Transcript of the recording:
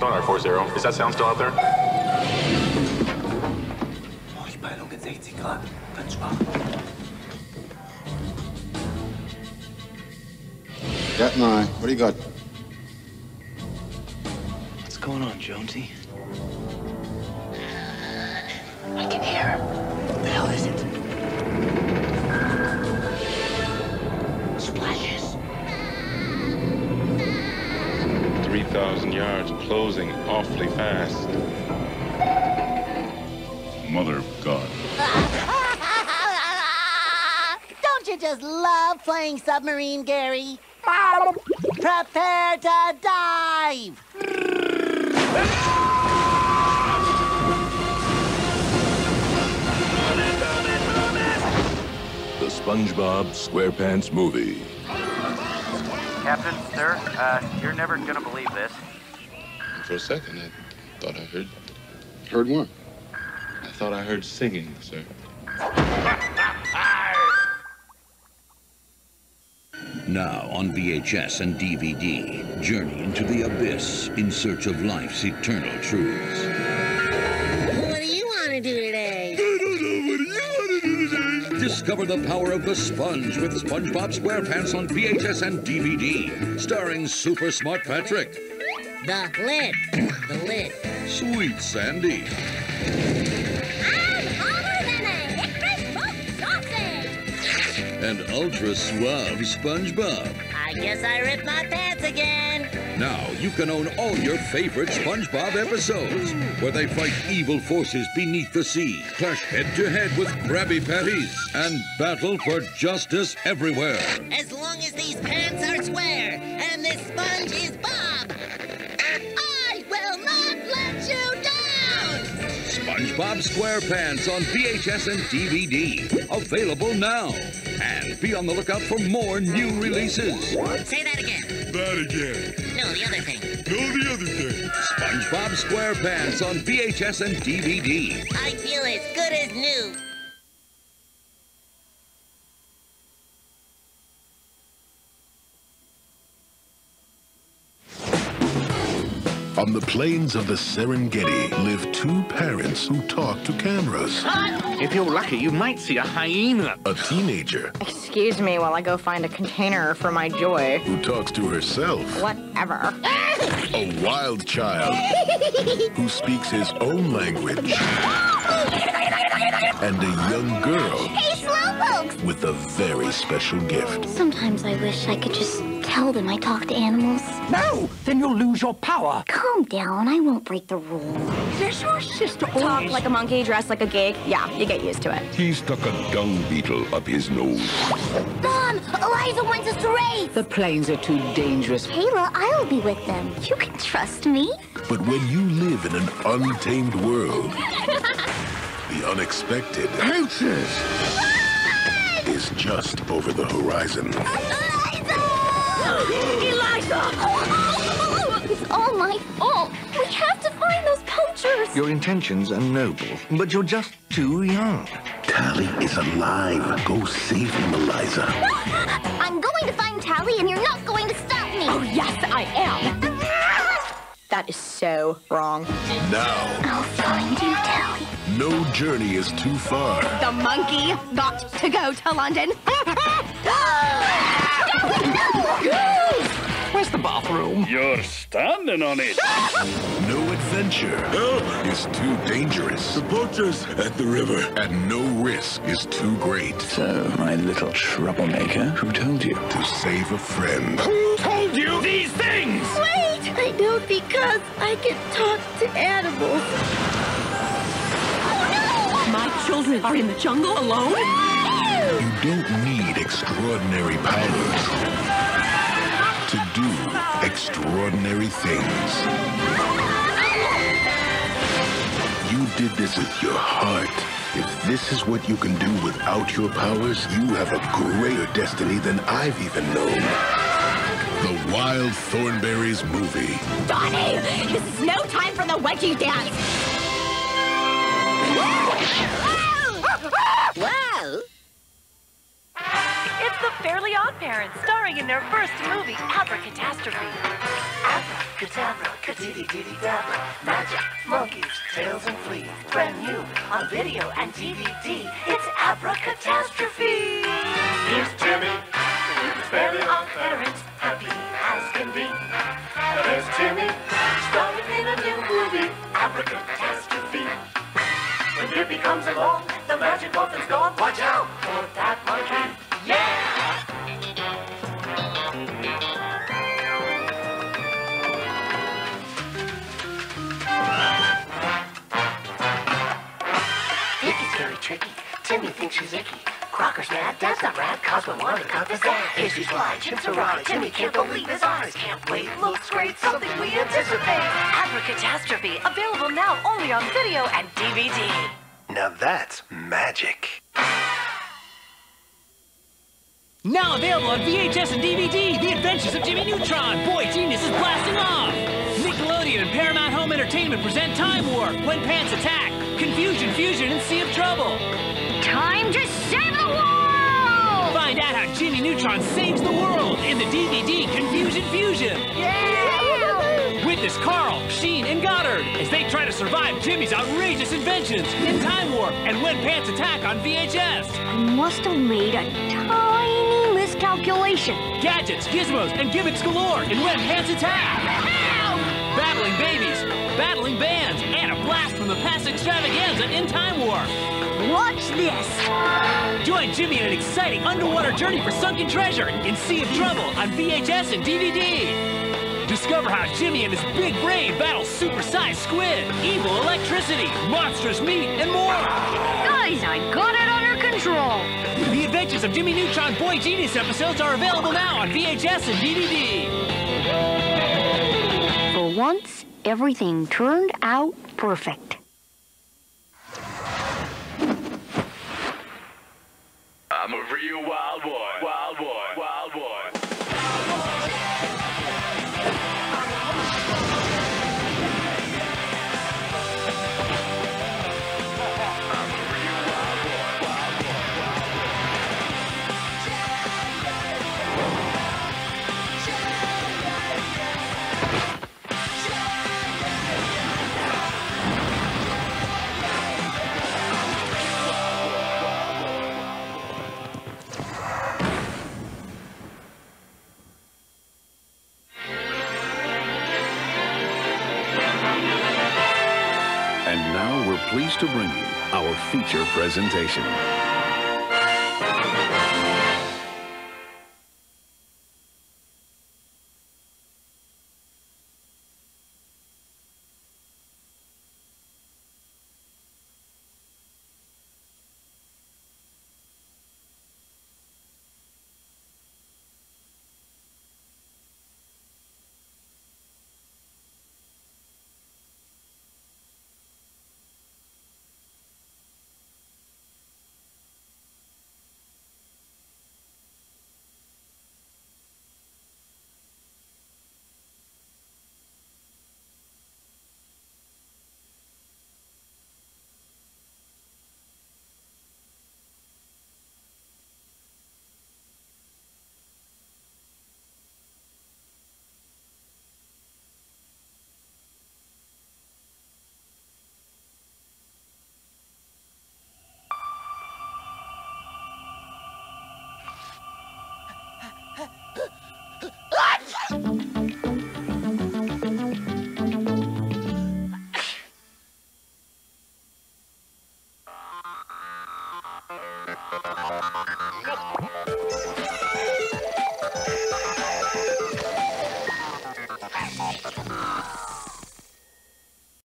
Sonar 4-0. Is that sound still out there? Leuchtpeilung in 60 Grad. Ganz schwach. Cat 9, what do you got? What's going on, Jonesy? I can hear him. What the hell is it? Splashes. 3,000 yards, closing awfully fast. Mother of God. Don't you just love playing submarine, Gary? Prepare to dive! The SpongeBob SquarePants Movie. Captain, sir, uh, you're never gonna believe this. For a second, I thought I heard. Heard what? I thought I heard singing, sir. Now on VHS and DVD, journey into the abyss in search of life's eternal truths. What do you want to do today? I don't know. What do you want to do today? Discover the power of the sponge with SpongeBob SquarePants on VHS and DVD, starring Super Smart Patrick, The lid. The lid. Sweet Sandy, I'm honored. and Ultra Suave SpongeBob. I guess I ripped my pants again. Now you can own all your favorite SpongeBob episodes, where they fight evil forces beneath the sea, clash head to head with Krabby Patties, and battle for justice everywhere. As long as these pants are square and this sponge is Bob, SpongeBob SquarePants on VHS and DVD. Available now. And be on the lookout for more new releases. Say that again. That again. No, the other thing. No, the other thing. SpongeBob SquarePants on VHS and DVD. I feel as good as new. On the plains of the Serengeti live two parents who talk to cameras. If you're lucky, you might see a hyena. A teenager Excuse me while I go find a container for my joy. who talks to herself. Whatever. A wild child who speaks his own language. And a young girl Hey, with a very special gift. Sometimes I wish I could just tell them I talk to animals. No! Then you'll lose your power. Calm down, I won't break the rule. Does your sister Talk like a monkey, dress like a geek. Yeah, you get used to it. He stuck a dung beetle up his nose. Mom, Eliza wants us to race. The plains are too dangerous. Akela, I'll be with them. You can trust me. But when you live in an untamed world, the unexpected is just over the horizon. Eliza! It's all my fault. We have to find those poachers. Your intentions are noble, but you're just too young. Tally is alive. Go save him, Eliza. I'm going to find Tally, and you're not going to stop me. Oh, yes, I am. That is so wrong. Now, I'll find you, Tally. No journey is too far. The monkey got to go to London. Where's the bathroom? You're standing on it. No adventure is too dangerous. The poachers at the river. And no risk is too great. So, my little troublemaker, who told you? To save a friend. Who told you these things? Wait! I know because I can talk to animals. My children are in the jungle alone? You don't need extraordinary powers to do extraordinary things. You did this with your heart. If this is what you can do without your powers, you have a greater destiny than I've even known. The Wild Thornberrys movie. Donnie, this is no time for the wedgie dance. Well, It's the Fairly OddParents, starring in their first movie, Abra-Catastrophe. Abracadabra, kadiddy diddy dabra, magic, monkeys, tails and fleas, brand new on video and DVD. It's Abra-Catastrophe. Here's Timmy, with very on parents, happy as can be. There's Timmy, starring in a new movie, Abra-Catastrophe. Comes along, the magic orphan's gone. Watch out for that monkey. Yeah! Vicky's very tricky. Timmy thinks she's icky. Crocker's mad, Dad's not rad, Cosmo wanted cut dad. Here she's fly, Chimps are ride. Timmy can't believe his eyes. Can't wait, looks great, something we anticipate. Abra-Catastrophe, available now only on video and DVD. Now that's magic. Now available on VHS and DVD, The Adventures of Jimmy Neutron, Boy Genius is blasting off! Nickelodeon and Paramount Home Entertainment present Time Warp, When Pants Attack, Confusion Fusion, and Sea of Trouble. Time to save the world! Find out how Jimmy Neutron saves the world in the DVD Confusion Fusion. Yeah! Witness Carl, Sheen, and Goddard as they try to survive Jimmy's outrageous inventions in Time Warp and When Pants Attack on VHS. I must have made a tiny miscalculation. Gadgets, gizmos, and gimmicks galore in When Pants Attack. Battling babies, battling bands, and a blast from the past extravaganza in Time Warp. Watch this. Join Jimmy in an exciting underwater journey for sunken treasure in Sea of Trouble on VHS and DVD. Discover how Jimmy and his big brain battle supersized squid, evil electricity, monstrous meat, and more. Guys, I got it under control. The Adventures of Jimmy Neutron Boy Genius episodes are available now on VHS and DVD. For once, everything turned out perfect. And now we're pleased to bring you our feature presentation.